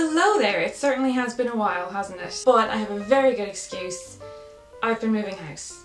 Hello there! It certainly has been a while, hasn't it? But I have a very good excuse. I've been moving house.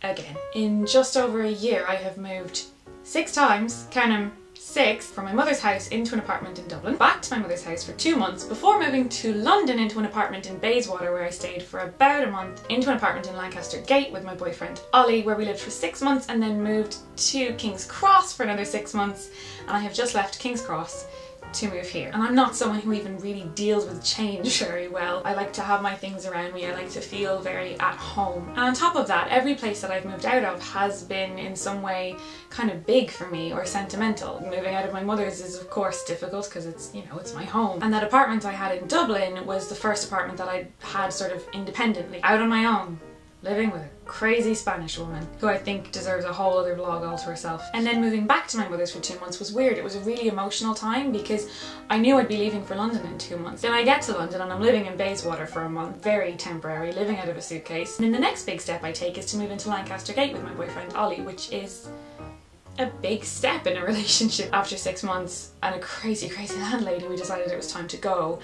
Again. In just over a year I have moved six times, count 'em, six, from my mother's house into an apartment in Dublin, back to my mother's house for two months before moving to London into an apartment in Bayswater where I stayed for about a month, into an apartment in Lancaster Gate with my boyfriend Ollie where we lived for six months and then moved to King's Cross for another six months and I have just left King's Cross to move here. And I'm not someone who even really deals with change very well. I like to have my things around me, I like to feel very at home. And on top of that, every place that I've moved out of has been in some way kind of big for me or sentimental. Moving out of my mother's is of course difficult because it's, you know, it's my home. And that apartment I had in Dublin was the first apartment that I had sort of independently, out on my own living with a crazy Spanish woman who I think deserves a whole other vlog all to herself. And then moving back to my mother's for two months was weird. It was a really emotional time because I knew I'd be leaving for London in two months. Then I get to London and I'm living in Bayswater for a month, very temporary, living out of a suitcase. And then the next big step I take is to move into Lancaster Gate with my boyfriend Ollie, which is a big step in a relationship after six months and a crazy crazy landlady we decided it was time to go.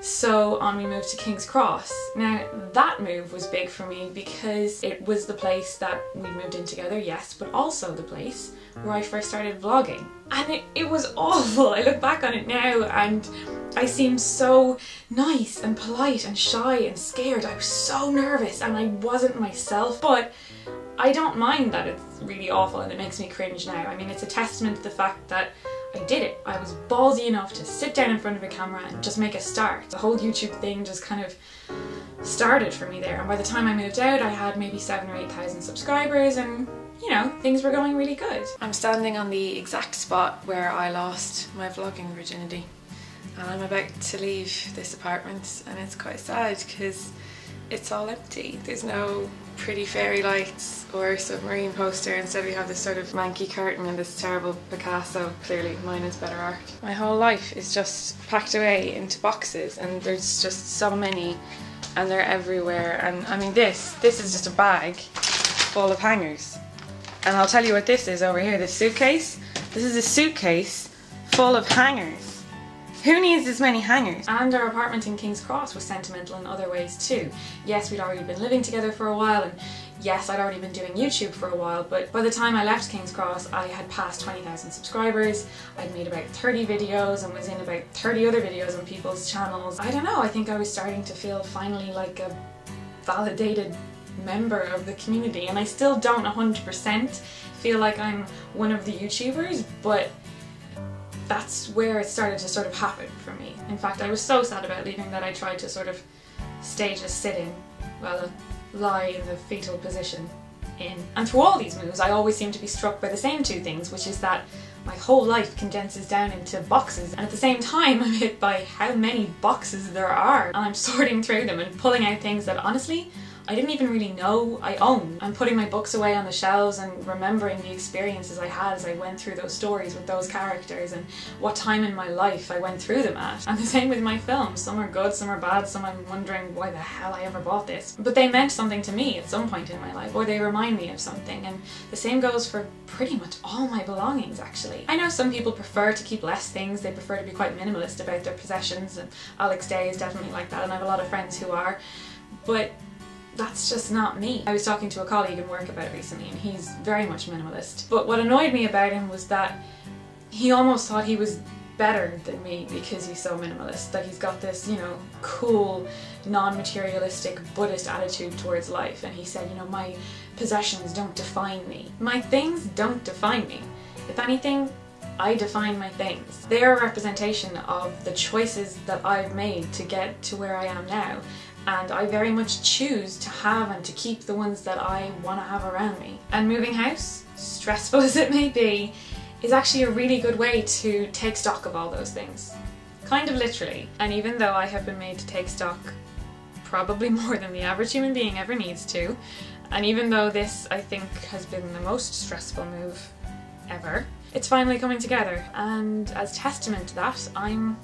So on we moved to King's Cross. Now that move was big for me because it was the place that we moved in together yes but also the place where I first started vlogging. And it, it was awful. I look back on it now and I seemed so nice and polite and shy and scared. I was so nervous and I wasn't myself. But I don't mind that it's really awful and it makes me cringe now. I mean, it's a testament to the fact that I did it. I was ballsy enough to sit down in front of a camera and just make a start. The whole YouTube thing just kind of started for me there. And by the time I moved out, I had maybe seven or 8,000 subscribers and you know, things were going really good. I'm standing on the exact spot where I lost my vlogging virginity. And I'm about to leave this apartment and it's quite sad because it's all empty. There's no pretty fairy lights or submarine poster. Instead we have this sort of manky curtain and this terrible Picasso. Clearly mine is better art. My whole life is just packed away into boxes and there's just so many and they're everywhere and I mean this, this is just a bag full of hangers. And I'll tell you what this is over here, this suitcase. This is a suitcase full of hangers. Who needs as many hangers? And our apartment in King's Cross was sentimental in other ways too. Yes, we'd already been living together for a while and yes, I'd already been doing YouTube for a while, but by the time I left King's Cross, I had passed 20,000 subscribers, I'd made about 30 videos and was in about 30 other videos on people's channels. I don't know, I think I was starting to feel finally like a validated member of the community and I still don't 100% feel like I'm one of the YouTubers, but that's where it started to sort of happen for me. In fact, I was so sad about leaving that I tried to sort of stage a sit-in, well, uh, lie in the fetal position in. And through all these moves, I always seem to be struck by the same two things, which is that my whole life condenses down into boxes and at the same time I'm hit by how many boxes there are and I'm sorting through them and pulling out things that honestly I didn't even really know I owned. I'm putting my books away on the shelves and remembering the experiences I had as I went through those stories with those characters and what time in my life I went through them at. And the same with my films. Some are good, some are bad, some I'm wondering why the hell I ever bought this. But they meant something to me at some point in my life or they remind me of something and the same goes for pretty much all my belongings actually. I know some people prefer to keep less things, they prefer to be quite minimalist about their possessions and Alex Day is definitely like that and I have a lot of friends who are but that's just not me. I was talking to a colleague in work about it recently and he's very much minimalist. But what annoyed me about him was that he almost thought he was better than me because he's so minimalist. That he's got this, you know, cool, non-materialistic Buddhist attitude towards life. And he said, you know, my possessions don't define me. My things don't define me. If anything, I define my things. They are a representation of the choices that I've made to get to where I am now and I very much choose to have and to keep the ones that I want to have around me. And moving house, stressful as it may be, is actually a really good way to take stock of all those things. Kind of literally. And even though I have been made to take stock probably more than the average human being ever needs to, and even though this I think has been the most stressful move ever, it's finally coming together and as testament to that I'm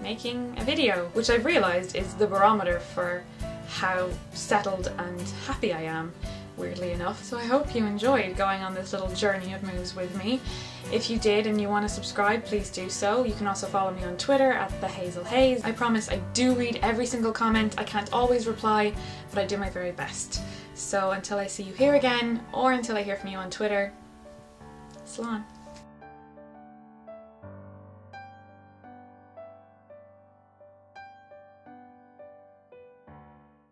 making a video, which I've realised is the barometer for how settled and happy I am weirdly enough. So I hope you enjoyed going on this little journey of moves with me. If you did and you want to subscribe, please do so. You can also follow me on Twitter at the Hazel Hayes. I promise I do read every single comment. I can't always reply, but I do my very best. So until I see you here again, or until I hear from you on Twitter, Slán.